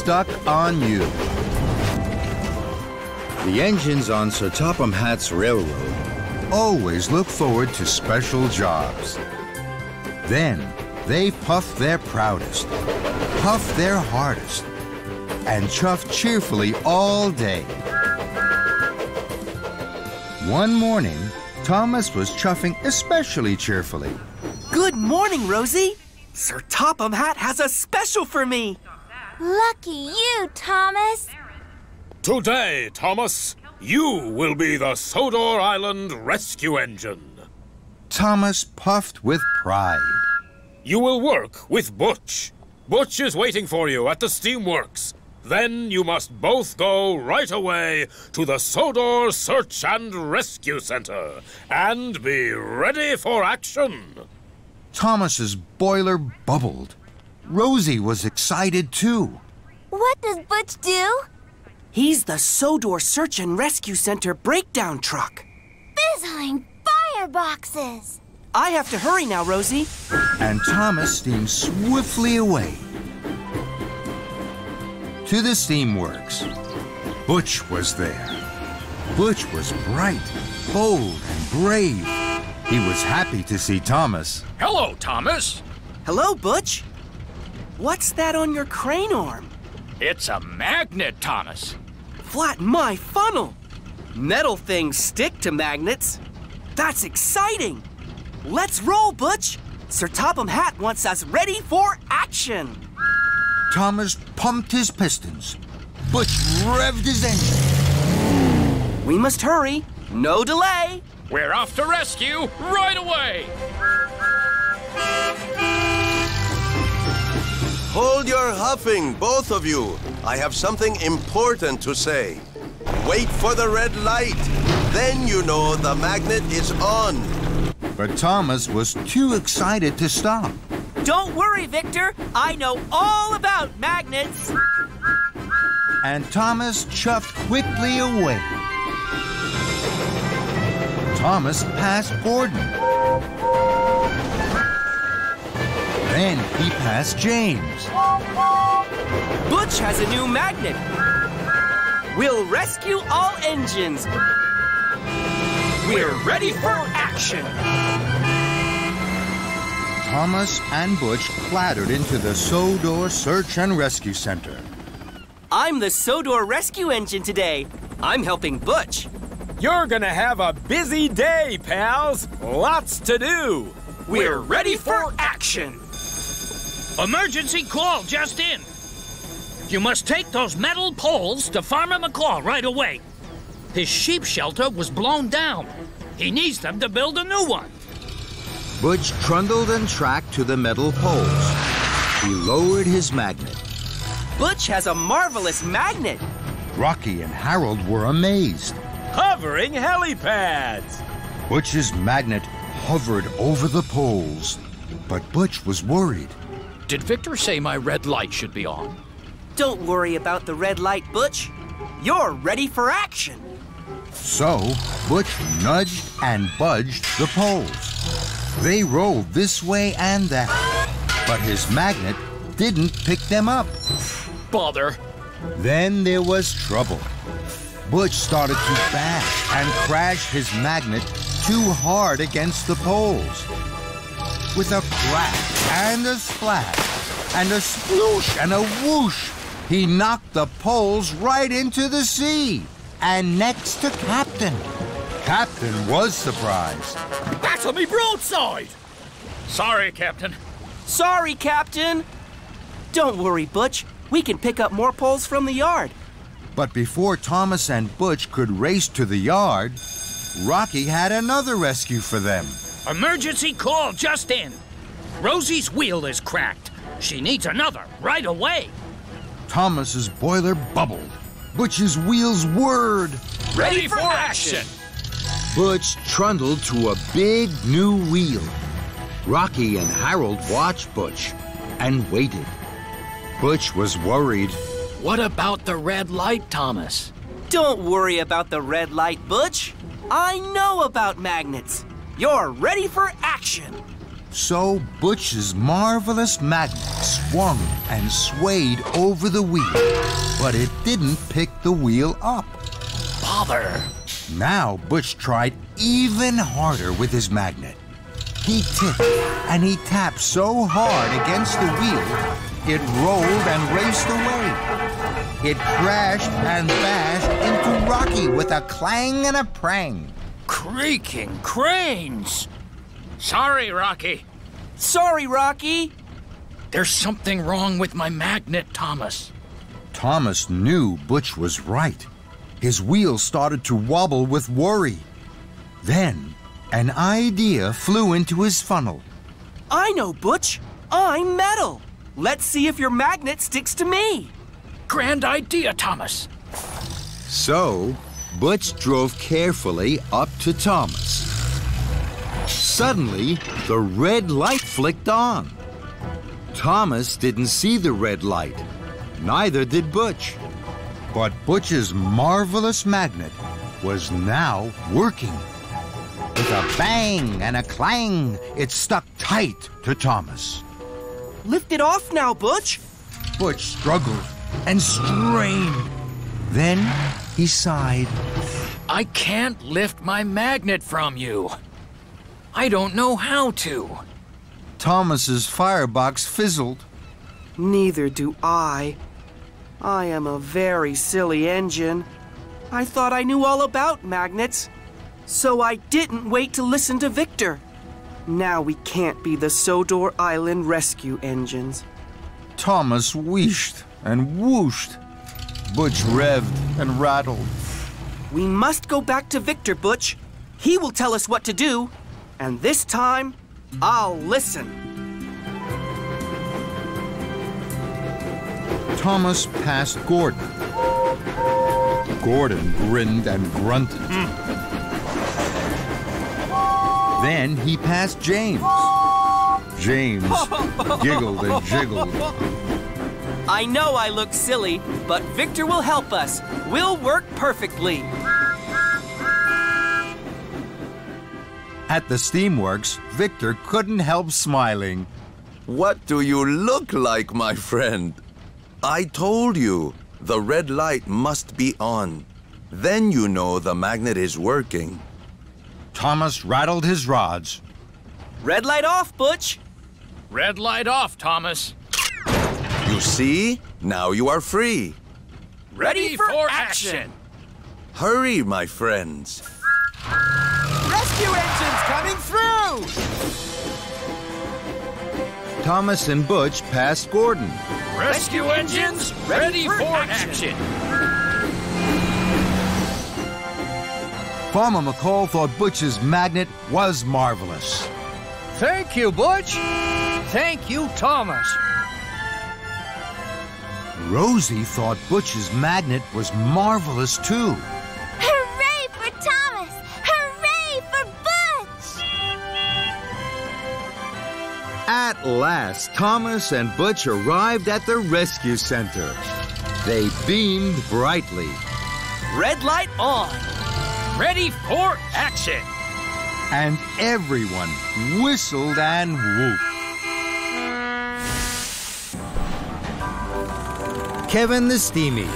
stuck on you. The engines on Sir Topham Hatt's railroad always look forward to special jobs. Then they puff their proudest, puff their hardest, and chuff cheerfully all day. One morning, Thomas was chuffing especially cheerfully. Good morning, Rosie. Sir Topham Hatt has a special for me. Lucky you, Thomas. Today, Thomas, you will be the Sodor Island Rescue Engine. Thomas puffed with pride. You will work with Butch. Butch is waiting for you at the steamworks. Then you must both go right away to the Sodor Search and Rescue Center and be ready for action. Thomas's boiler bubbled. Rosie was excited too. What does Butch do? He's the Sodor Search and Rescue Center breakdown truck. Fizzling fireboxes. I have to hurry now, Rosie. And Thomas steamed swiftly away. To the steamworks. Butch was there. Butch was bright, bold, and brave. He was happy to see Thomas. Hello, Thomas. Hello, Butch. What's that on your crane arm? It's a magnet, Thomas. Flatten my funnel. Metal things stick to magnets. That's exciting. Let's roll, Butch. Sir Topham Hatt wants us ready for action. Thomas pumped his pistons. Butch revved his engine. We must hurry. No delay. We're off to rescue right away. Hold your huffing, both of you. I have something important to say. Wait for the red light. Then you know the magnet is on. But Thomas was too excited to stop. Don't worry, Victor. I know all about magnets. And Thomas chuffed quickly away. Thomas passed Gordon. Then he passed James. Butch has a new magnet. We'll rescue all engines. We're ready for action. Thomas and Butch clattered into the Sodor Search and Rescue Center. I'm the Sodor rescue engine today. I'm helping Butch. You're gonna have a busy day, pals. Lots to do. We're ready for action. Emergency call just in. You must take those metal poles to Farmer McColl right away. His sheep shelter was blown down. He needs them to build a new one. Butch trundled and tracked to the metal poles. He lowered his magnet. Butch has a marvelous magnet. Rocky and Harold were amazed. Hovering helipads. Butch's magnet hovered over the poles. But Butch was worried. Did Victor say my red light should be on? Don't worry about the red light, Butch. You're ready for action. So, Butch nudged and budged the poles. They rolled this way and that. But his magnet didn't pick them up. Bother. Then there was trouble. Butch started to bash and crash his magnet too hard against the poles. With a crash and a splash and a sploosh and a whoosh, he knocked the poles right into the sea and next to Captain. Captain was surprised. Battle me broadside! Sorry, Captain. Sorry, Captain. Don't worry, Butch. We can pick up more poles from the yard. But before Thomas and Butch could race to the yard, Rocky had another rescue for them. Emergency call just in. Rosie's wheel is cracked. She needs another right away. Thomas's boiler bubbled. Butch's wheels whirred. Ready for action! Butch trundled to a big new wheel. Rocky and Harold watched Butch and waited. Butch was worried. What about the red light, Thomas? Don't worry about the red light, Butch. I know about magnets. You're ready for action. So Butch's marvelous magnet swung and swayed over the wheel, but it didn't pick the wheel up. Bother. Now Butch tried even harder with his magnet. He tipped and he tapped so hard against the wheel, it rolled and raced away. It crashed and bashed into Rocky with a clang and a prang. Creaking cranes. Sorry, Rocky. Sorry, Rocky. There's something wrong with my magnet, Thomas. Thomas knew Butch was right. His wheels started to wobble with worry. Then, an idea flew into his funnel. I know, Butch. I'm metal. Let's see if your magnet sticks to me. Grand idea, Thomas. So, Butch drove carefully up to Thomas. Suddenly, the red light flicked on. Thomas didn't see the red light. Neither did Butch. But Butch's marvelous magnet was now working. With a bang and a clang, it stuck tight to Thomas. Lift it off now, Butch. Butch struggled and strained. Then he sighed. I can't lift my magnet from you. I don't know how to. Thomas's firebox fizzled. Neither do I. I am a very silly engine. I thought I knew all about magnets, so I didn't wait to listen to Victor. Now we can't be the Sodor Island rescue engines. Thomas wheeshed and whooshed. Butch revved and rattled. We must go back to Victor, Butch. He will tell us what to do, and this time, I'll listen. Thomas passed Gordon. Gordon grinned and grunted. Hmm. Then he passed James. James giggled and jiggled. I know I look silly, but Victor will help us. We'll work perfectly. At the steamworks, Victor couldn't help smiling. What do you look like, my friend? I told you, the red light must be on. Then you know the magnet is working. Thomas rattled his rods. Red light off, Butch. Red light off, Thomas. You see? Now you are free. Ready, for action. Hurry, my friends. Rescue engines coming through! Thomas and Butch passed Gordon. Rescue engines ready, for, action. Farmer McColl thought Butch's magnet was marvelous. Thank you, Butch. Thank you, Thomas. Rosie thought Butch's magnet was marvelous too. Hooray for Thomas! Hooray for Butch! At last, Thomas and Butch arrived at the rescue center. They beamed brightly. Red light on. Ready for action. and everyone whistled and whooped. Kevin the Steamie.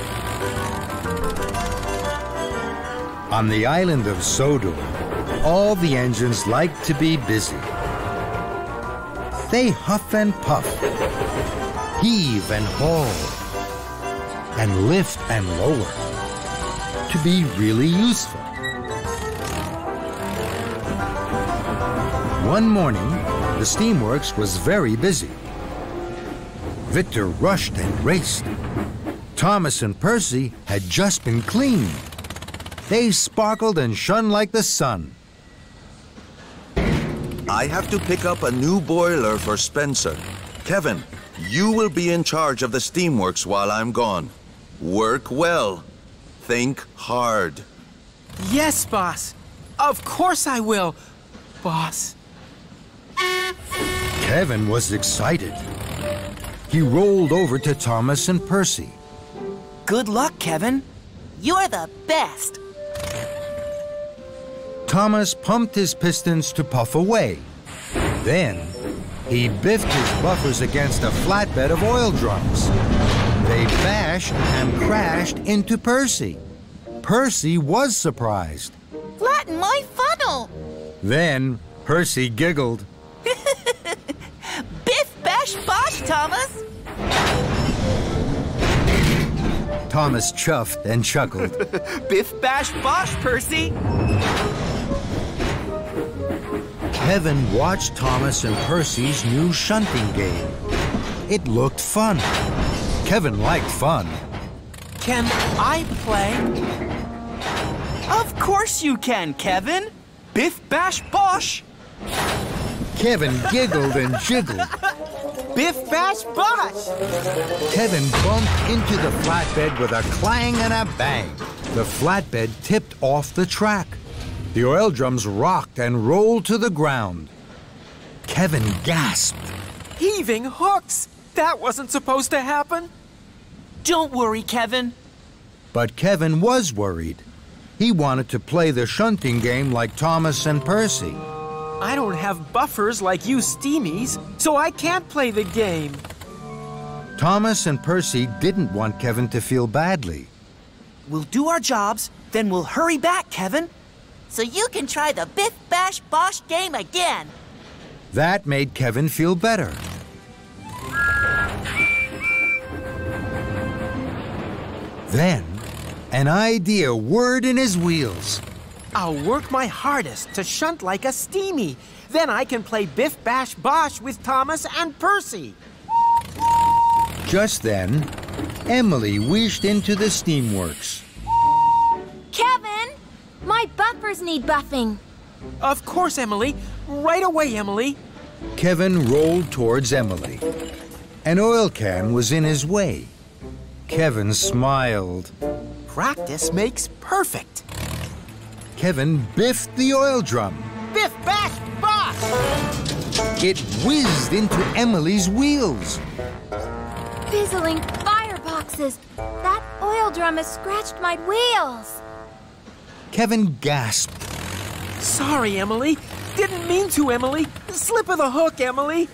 On the island of Sodor, all the engines like to be busy. They huff and puff, heave and haul, and lift and lower to be really useful. One morning, the steamworks was very busy. Victor rushed and raced. Thomas and Percy had just been cleaned. They sparkled and shone like the sun. I have to pick up a new boiler for Spencer. Kevin, you will be in charge of the steamworks while I'm gone. Work well. Think hard. Yes, boss. Of course I will, boss. Kevin was excited. He rolled over to Thomas and Percy. Good luck, Kevin. You're the best. Thomas pumped his pistons to puff away. Then He biffed his buffers against a flatbed of oil drums. They bashed and crashed into Percy. Percy was surprised. Flatten my funnel! Then Percy giggled. Biff bash bosh, Thomas! Thomas chuffed and chuckled. Biff bash bosh, Percy! Kevin watched Thomas and Percy's new shunting game. It looked fun. Kevin liked fun. Can I play? Of course you can, Kevin! Biff bash bosh! Kevin giggled and jiggled. Biff bash bosh! Kevin bumped into the flatbed with a clang and a bang. The flatbed tipped off the track. The oil drums rocked and rolled to the ground. Kevin gasped. Heaving hooks! That wasn't supposed to happen. Don't worry, Kevin. But Kevin was worried. He wanted to play the shunting game like Thomas and Percy. I don't have buffers like you steamies, so I can't play the game. Thomas and Percy didn't want Kevin to feel badly. We'll do our jobs, then we'll hurry back, Kevin. So you can try the Biff Bash Bosh game again. That made Kevin feel better. Then, an idea whirred in his wheels. I'll work my hardest to shunt like a steamie. Then I can play Biff Bash Bosh with Thomas and Percy. Just then, Emily wheezed into the steamworks. Kevin, my buffers need buffing. Of course, Emily. Right away, Emily. Kevin rolled towards Emily. An oil can was in his way. Kevin smiled. Practice makes perfect. Kevin biffed the oil drum. Biff Bash Bosh! It whizzed into Emily's wheels. Fizzling fireboxes. That oil drum has scratched my wheels. Kevin gasped. Sorry, Emily. Didn't mean to, Emily. Slip of the hook, Emily.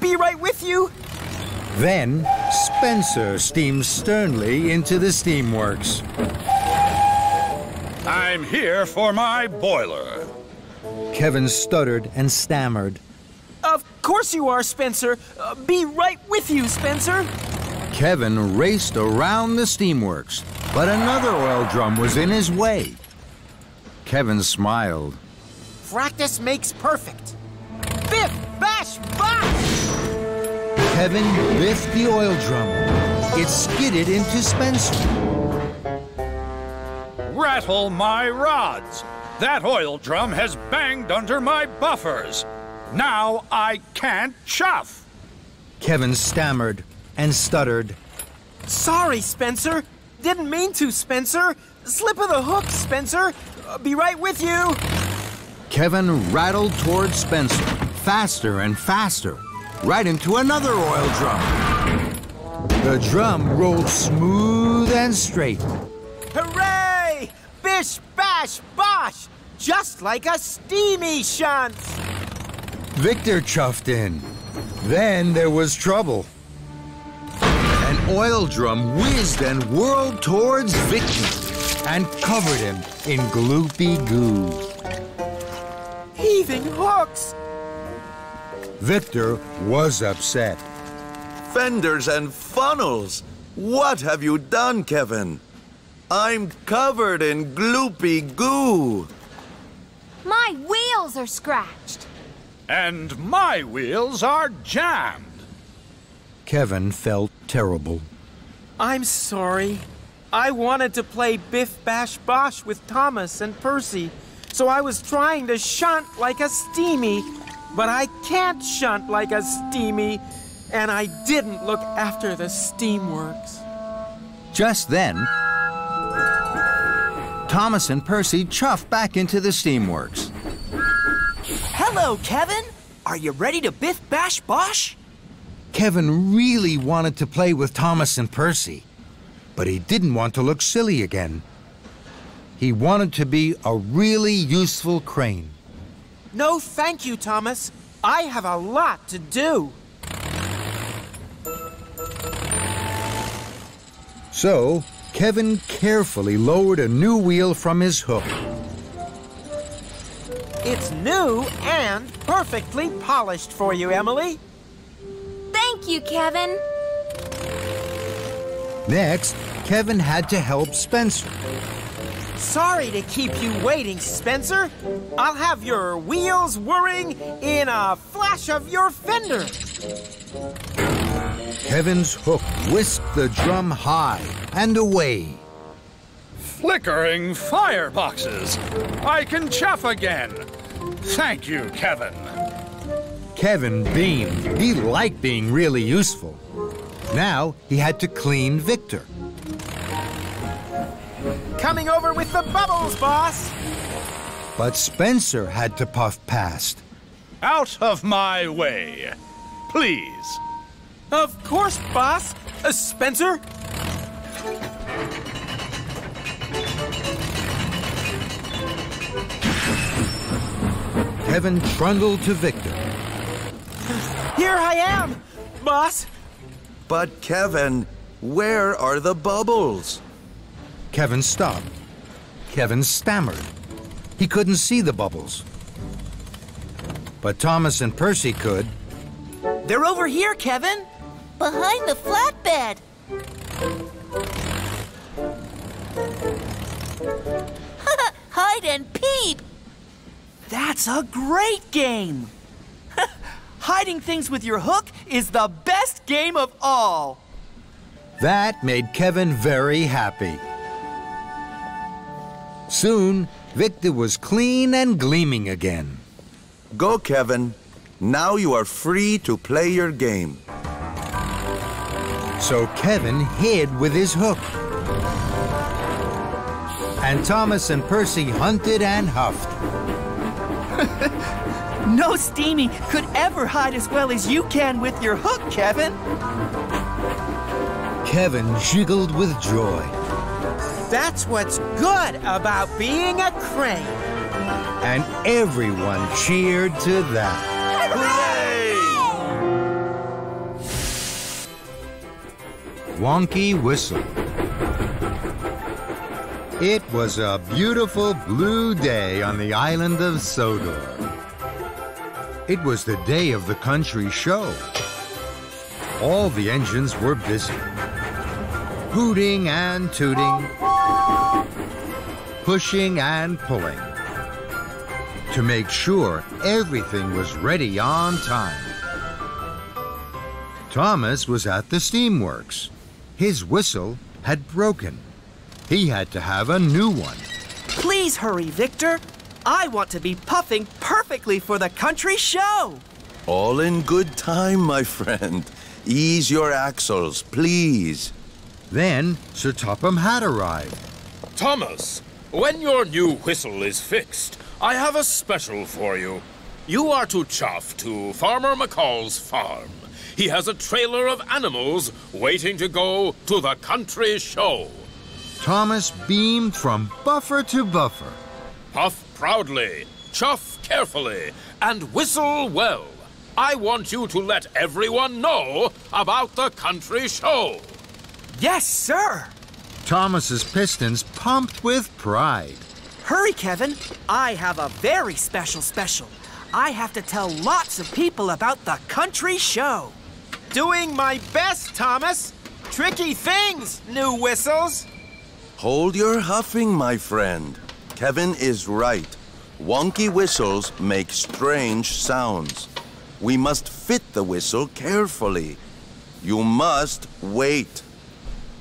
Be right with you. Then Spencer steamed sternly into the steamworks. I'm here for my boiler. Kevin stuttered and stammered. Of course you are, Spencer. Uh, be right with you, Spencer. Kevin raced around the steamworks, but another oil drum was in his way. Kevin smiled. Practice makes perfect. Biff Bash Bosh! Kevin biffed the oil drum. It skidded into Spencer. Rattle my rods. That oil drum has banged under my buffers. Now I can't chuff. Kevin stammered and stuttered. Sorry, Spencer. Didn't mean to, Spencer. Slip of the hook, Spencer. Uh, be right with you. Kevin rattled toward Spencer, faster and faster, right into another oil drum. The drum rolled smooth and straight. Hooray! Bish Bash Bosh! Just like a steamie shunt. Victor chuffed in. Then there was trouble. An oil drum whizzed and whirled towards Victor and covered him in gloopy goo. Heaving hooks. Victor was upset. Fenders and funnels! What have you done, Kevin? I'm covered in gloopy goo. My wheels are scratched. And my wheels are jammed. Kevin felt terrible. I'm sorry. I wanted to play Biff Bash Bosh with Thomas and Percy, so I was trying to shunt like a steamie, but I can't shunt like a steamie, and I didn't look after the steamworks. Just then, Thomas and Percy chuffed back into the steamworks. Hello, Kevin. Are you ready to biff bash bosh? Kevin really wanted to play with Thomas and Percy, but he didn't want to look silly again. He wanted to be a really useful crane. No, thank you, Thomas. I have a lot to do. So, Kevin carefully lowered a new wheel from his hook. It's new and perfectly polished for you, Emily. Thank you, Kevin. Next, Kevin had to help Spencer. Sorry to keep you waiting, Spencer. I'll have your wheels whirring in a flash of your fender. Kevin's hook whisked the drum high and away. Flickering fireboxes. I can chuff again. Thank you, Kevin. Kevin beamed. He liked being really useful. Now he had to clean Victor. Coming over with the bubbles, boss. But Spencer had to puff past. Out of my way. Please. Of course, boss. Uh, Spencer? Kevin trundled to Victor. Here I am, boss. But Kevin, where are the bubbles? Kevin stopped. Kevin stammered. He couldn't see the bubbles. But Thomas and Percy could. They're over here, Kevin. Behind the flatbed. Hide and peep. That's a great game. Hiding things with your hook is the best game of all. That made Kevin very happy. Soon, Victor was clean and gleaming again. Go, Kevin. Now you are free to play your game. So Kevin hid with his hook. And Thomas and Percy hunted and huffed. No Steamie could ever hide as well as you can with your hook, Kevin. Kevin jiggled with joy. That's what's good about being a crane. And everyone cheered to that. Wonky whistle. It was a beautiful blue day on the island of Sodor. It was the day of the country show. All the engines were busy. Hooting and tooting, pushing and pulling to make sure everything was ready on time. Thomas was at the steamworks. His whistle had broken. He had to have a new one. Please hurry, Victor. I want to be puffing perfectly for the country show. All in good time, my friend. Ease your axles, please. Then Sir Topham Hatt arrived. Thomas, when your new whistle is fixed, I have a special for you. You are to chuff to Farmer McColl's farm. He has a trailer of animals waiting to go to the country show. Thomas beamed from buffer to buffer. Puff proudly, chuff carefully, and whistle well. I want you to let everyone know about the country show. Yes, sir. Thomas's pistons pumped with pride. Hurry, Kevin. I have a very special special. I have to tell lots of people about the country show. Doing my best, Thomas. Tricky things, new whistles. Hold your huffing, my friend. Kevin is right. Wonky whistles make strange sounds. We must fit the whistle carefully. You must wait.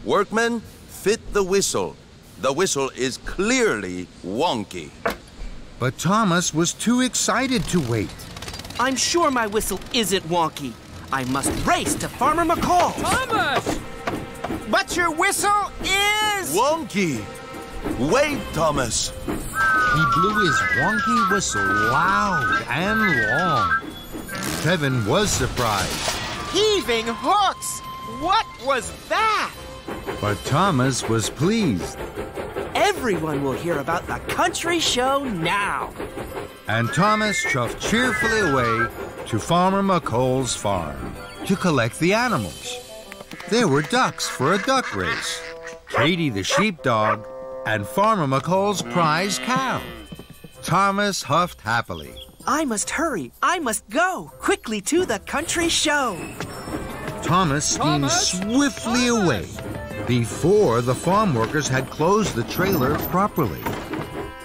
Workmen, fit the whistle. The whistle is clearly wonky. But Thomas was too excited to wait. I'm sure my whistle isn't wonky. I must race to Farmer McColl. Thomas! But your whistle is. Wonky! Wait, Thomas. He blew his wonky whistle loud and long. Kevin was surprised, Heaving hooks! What was that? but Thomas was pleased. Everyone will hear about the country show now. And Thomas chuffed cheerfully away to Farmer McColl's farm to collect the animals. There were ducks for a duck race, Katy the sheepdog, and Farmer McColl's prize cow. Thomas huffed happily. I must hurry. I must go quickly to the country show. Thomas steamed Thomas? swiftly away before the farm workers had closed the trailer properly.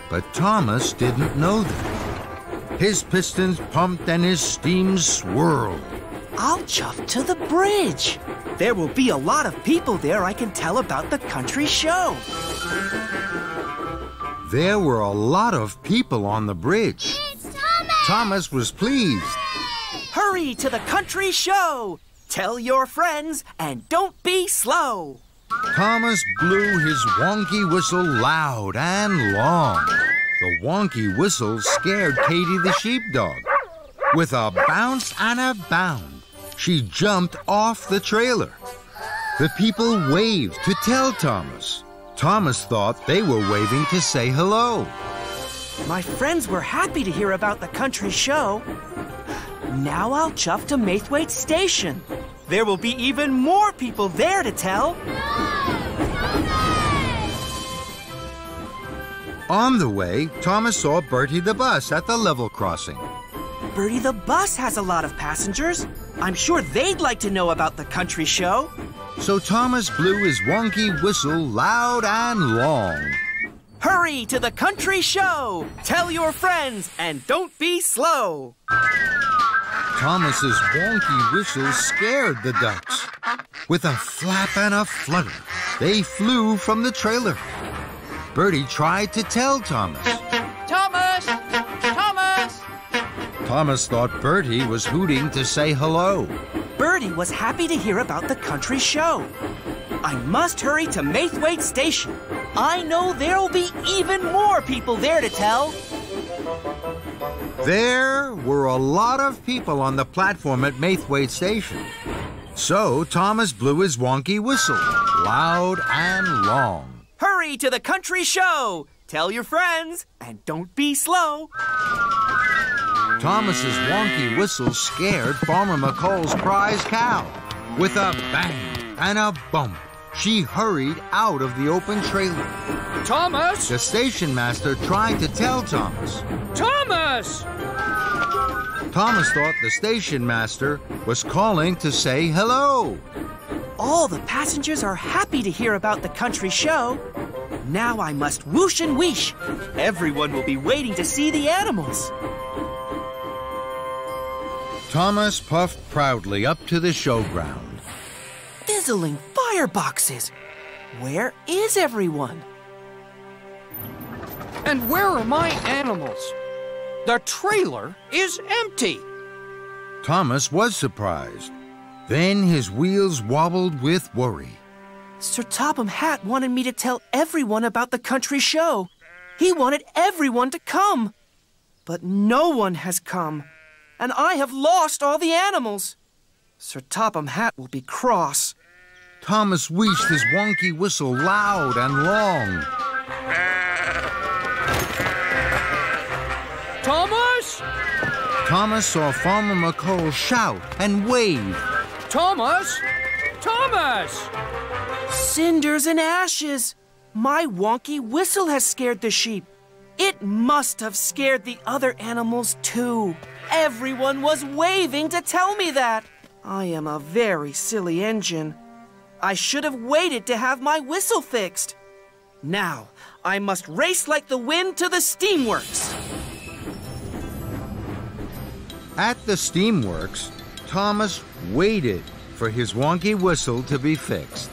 But Thomas didn't know that. His pistons pumped and his steam swirled. I'll chuff to the bridge. There will be a lot of people there I can tell about the country show. There were a lot of people on the bridge. It's Thomas! Thomas was pleased. Hurry to the country show. Tell your friends and don't be slow. Thomas blew his wonky whistle loud and long. The wonky whistle scared Katy the sheepdog. With a bounce and a bound, she jumped off the trailer. The people waved to tell Thomas. Thomas thought they were waving to say hello. My friends were happy to hear about the country show. Now I'll chuff to Maithwaite Station. There will be even more people there to tell. On the way, Thomas saw Bertie the bus at the level crossing. Bertie the bus has a lot of passengers. I'm sure they'd like to know about the country show. So Thomas blew his wonky whistle loud and long. Hurry to the country show. Tell your friends and don't be slow. Thomas's wonky whistle scared the ducks. With a flap and a flutter, they flew from the trailer. Bertie tried to tell Thomas. Thomas! Thomas! Thomas thought Bertie was hooting to say hello. Bertie was happy to hear about the country show. I must hurry to Maithwaite Station. I know there'll be even more people there to tell. There were a lot of people on the platform at Maithwaite Station. So Thomas blew his wonky whistle, loud and long. Hurry to the country show. Tell your friends and don't be slow. Thomas's wonky whistle scared Farmer McColl's prize cow. With a bang and a bump, she hurried out of the open trailer. Thomas! The station master tried to tell Thomas. Thomas! Thomas thought the station master was calling to say hello. All the passengers are happy to hear about the country show. Now I must whoosh and wheesh. Everyone will be waiting to see the animals. Thomas puffed proudly up to the showground. Fizzling fireboxes. Where is everyone? And where are my animals? The trailer is empty. Thomas was surprised. Then his wheels wobbled with worry. Sir Topham Hatt wanted me to tell everyone about the country show. He wanted everyone to come. But no one has come, and I have lost all the animals. Sir Topham Hatt will be cross. Thomas wheezed his wonky whistle loud and long. Thomas! Thomas saw Farmer McColl shout and wave. Thomas! Thomas! Cinders and ashes. My wonky whistle has scared the sheep. It must have scared the other animals too. Everyone was waving to tell me that. I am a very silly engine. I should have waited to have my whistle fixed. Now, I must race like the wind to the steamworks. At the steamworks, Thomas waited for his wonky whistle to be fixed.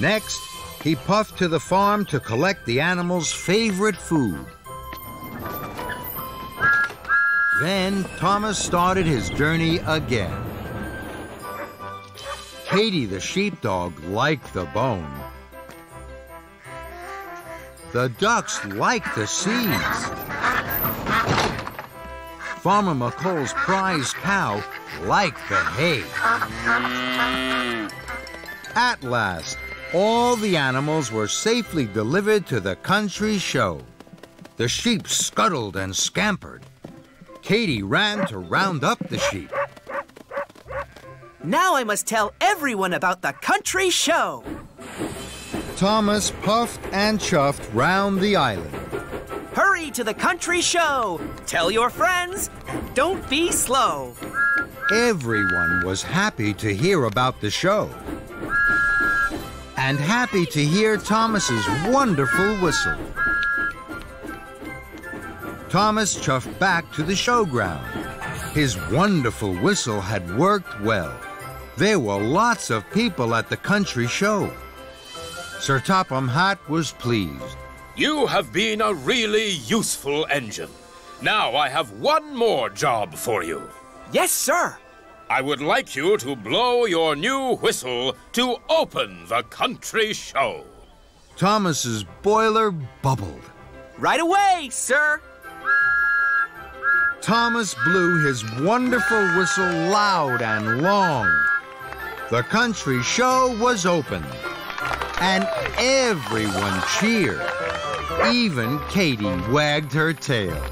Next, he puffed to the farm to collect the animals' favorite food. Then Thomas started his journey again. Katie the sheepdog liked the bone. The ducks liked the seeds. Farmer McColl's prize cow liked the hay. At last, all the animals were safely delivered to the country show. The sheep scuttled and scampered. Katy ran to round up the sheep. Now I must tell everyone about the country show. Thomas puffed and chuffed round the island. To the country show. Tell your friends don't be slow. Everyone was happy to hear about the show. And happy to hear Thomas's wonderful whistle. Thomas chuffed back to the showground. His wonderful whistle had worked well. There were lots of people at the country show. Sir Topham Hatt was pleased. You have been a really useful engine. Now I have one more job for you. Yes, sir. I would like you to blow your new whistle to open the country show. Thomas's boiler bubbled. Right away, sir. Thomas blew his wonderful whistle loud and long. The country show was open, and everyone cheered. Even Katie wagged her tail.